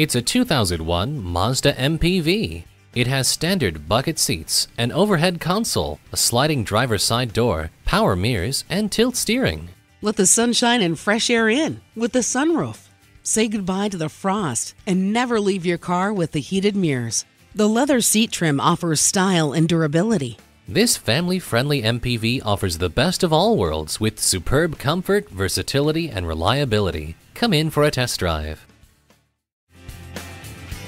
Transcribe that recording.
It's a 2001 Mazda MPV. It has standard bucket seats, an overhead console, a sliding driver's side door, power mirrors, and tilt steering. Let the sunshine and fresh air in with the sunroof. Say goodbye to the frost and never leave your car with the heated mirrors. The leather seat trim offers style and durability. This family friendly MPV offers the best of all worlds with superb comfort, versatility, and reliability. Come in for a test drive.